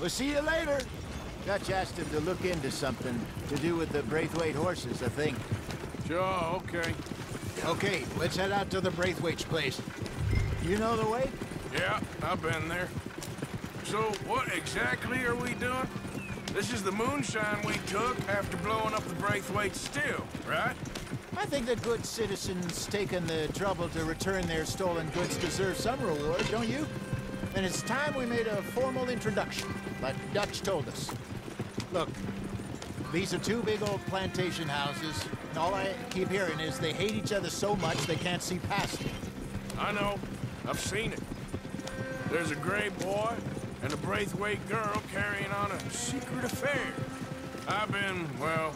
We'll see you later. Dutch asked him to look into something to do with the Braithwaite horses, I think. Sure, okay. Okay, let's head out to the Braithwaite's place. You know the way? Yeah, I've been there. So, what exactly are we doing? This is the moonshine we took after blowing up the Braithwaite still, right? I think the good citizens taking the trouble to return their stolen goods deserve some reward, don't you? And it's time we made a formal introduction, like Dutch told us. Look, these are two big old plantation houses, and all I keep hearing is they hate each other so much they can't see past it. I know. I've seen it. There's a Gray boy and a Braithwaite girl carrying on a secret affair. I've been, well,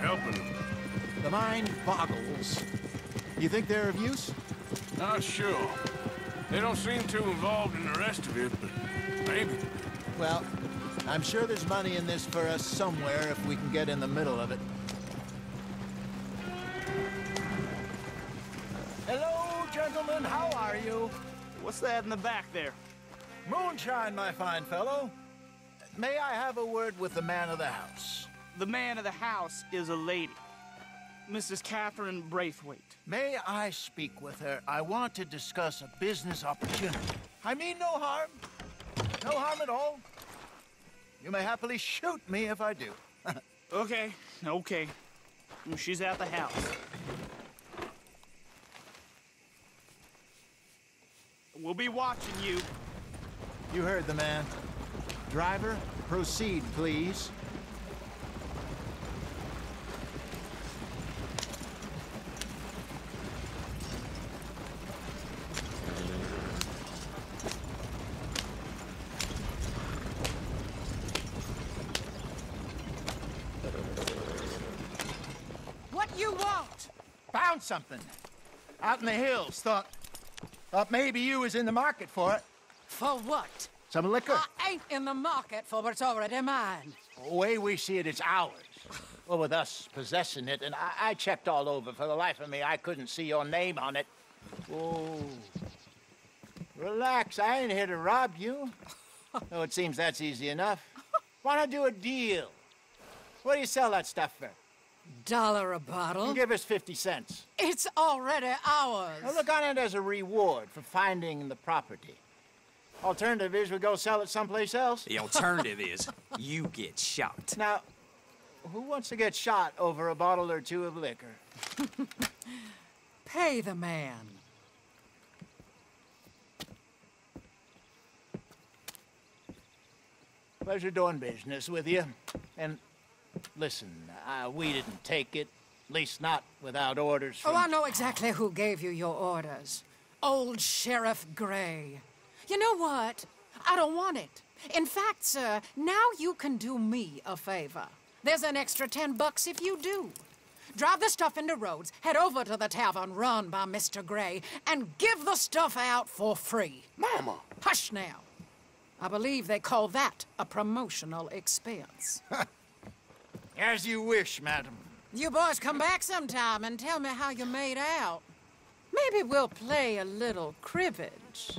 helping them. The mind boggles. You think they're of use? Not sure. They don't seem too involved in the rest of it, but maybe. Well, I'm sure there's money in this for us somewhere if we can get in the middle of it. Hello, gentlemen. How are you? What's that in the back there? Moonshine, my fine fellow. May I have a word with the man of the house? The man of the house is a lady. Mrs. Catherine Braithwaite. May I speak with her? I want to discuss a business opportunity. I mean no harm. No harm at all. You may happily shoot me if I do. Okay, okay. She's at the house. We'll be watching you. You heard the man. Driver, proceed, please. What you want? Found something. Out in the hills. Thought, thought maybe you was in the market for it. For what? Some liquor. I ain't in the market for what's already mine. The way we see it, it's ours. Well, with us possessing it, and I, I checked all over. For the life of me, I couldn't see your name on it. Whoa. Relax, I ain't here to rob you. Though it seems that's easy enough. Wanna do a deal? What do you sell that stuff for? Dollar a bottle? Give us 50 cents. It's already ours. Now look on it as a reward for finding the property. Alternative is we go sell it someplace else. The alternative is you get shot. Now, who wants to get shot over a bottle or two of liquor? Pay the man. Pleasure doing business with you. And listen, uh, we didn't take it. At least not without orders from... Oh, I know exactly who gave you your orders. Old Sheriff Gray. You know what? I don't want it. In fact, sir, now you can do me a favor. There's an extra ten bucks if you do. Drive the stuff into Rhodes, head over to the tavern run by Mr. Gray, and give the stuff out for free. Mama! Hush now. I believe they call that a promotional expense. As you wish, madam. You boys come back sometime and tell me how you made out. Maybe we'll play a little cribbage.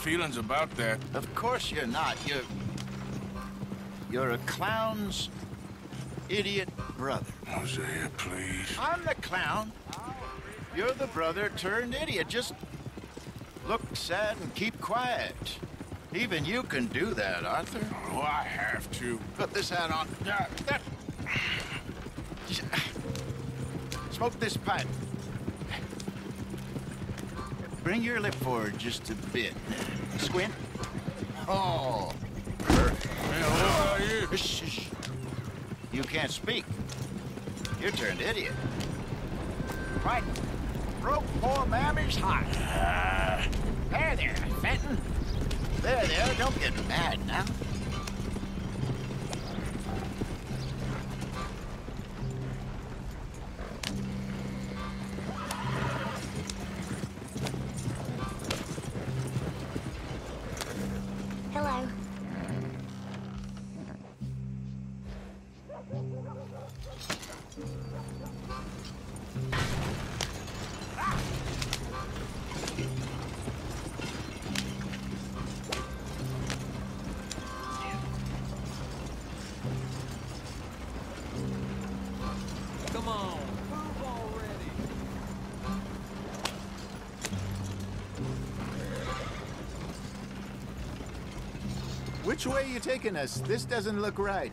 Feelings about that. Of course you're not. You're... You're a clown's idiot brother. Hosea, please. I'm the clown. You're the brother turned idiot. Just look sad and keep quiet. Even you can do that, Arthur. Oh, I have to. Put this hat on. Yeah, that- Smoke this pipe. Bring your lip forward just a bit. Squint. Oh, perfect. Man, what you? Shh, shh. You can't speak. You're turned idiot. Right. Broke poor mammy's heart. Ah. There, there, Fenton. There, there, don't get mad now. Which way are you taking us? This doesn't look right.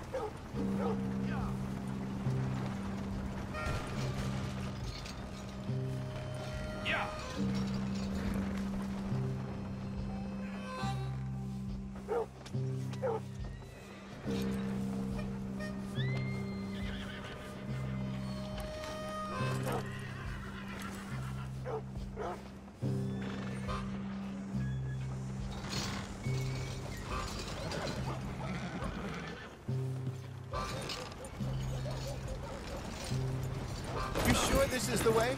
Sure this is the way?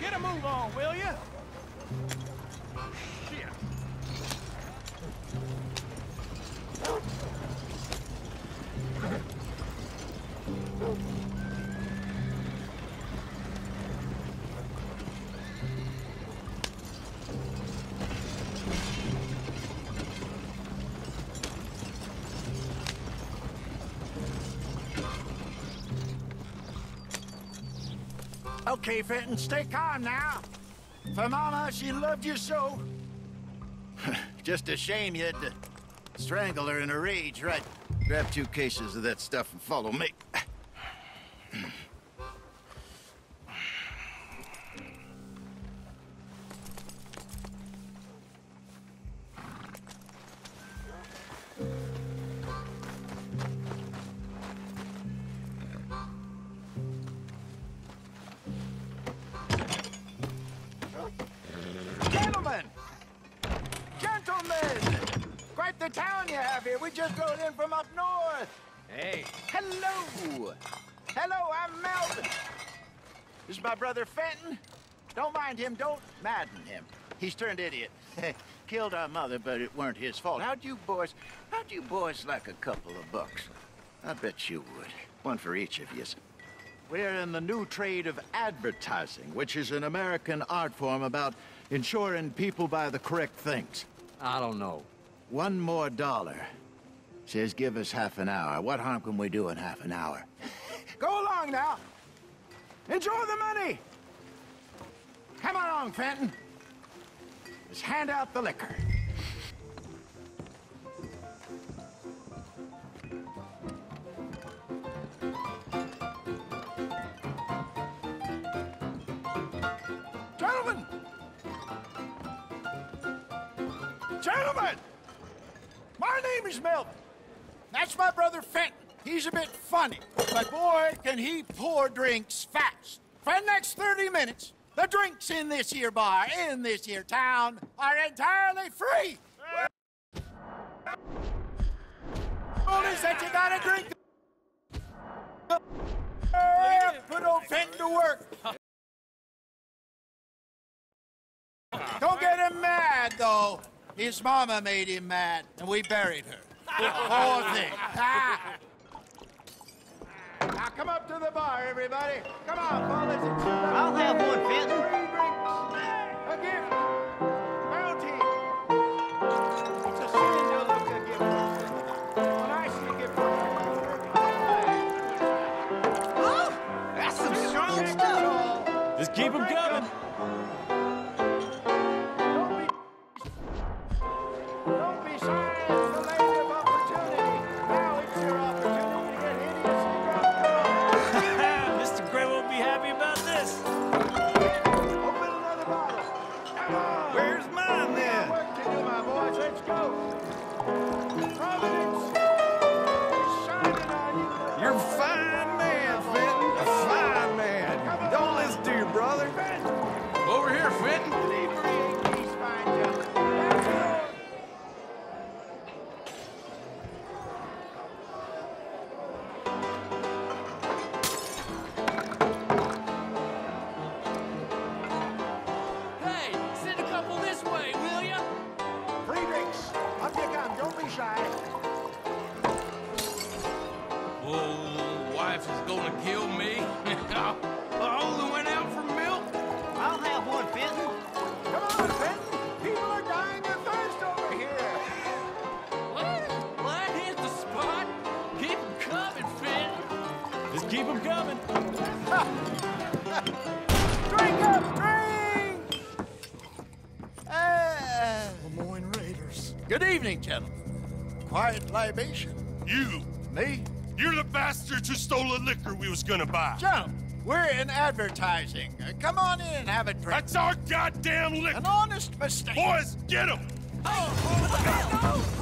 Get a move on, will you? Okay, Fenton, stay calm now. For Mama, she loved you so. Just a shame you had to strangle her in a rage, right? Grab two cases of that stuff and follow me. Town you have here. We just rode in from up north. Hey, Hello! Hello, I'm Melvin. This is my brother Fenton. Don't mind him, don't madden him. He's turned idiot. Killed our mother, but it weren't his fault. How'd you boys, how'd you boys like a couple of bucks? I bet you would. One for each of you. We're in the new trade of advertising, which is an American art form about ensuring people buy the correct things. I don't know. One more dollar. Says give us half an hour. What harm can we do in half an hour? Go along now. Enjoy the money. Come along, Fenton. Let's hand out the liquor. Gentlemen! Gentlemen! My name is Melvin. That's my brother Fenton. He's a bit funny, but boy, can he pour drinks fast. For the next 30 minutes, the drinks in this here bar, in this here town, are entirely free. Is that you gotta drink. Put old Fenton to work. Don't get him mad, though. His mama made him mad, and we buried her. Poor thing. Ah. Now come up to the bar, everybody. Come on, fellas. It's a I'll have one, Fenton. Free drinks. A gift. Bounty. It's a sin to look a gift. When I see a gift from Oh, that's some strong stuff. Just keep them coming. Good evening, gentlemen. Quiet libation. You! Me? You're the bastards who stole the liquor we was gonna buy. Jump. We're in advertising. Uh, come on in and have a drink. That's our goddamn liquor! An honest mistake. Boys, get him! Oh,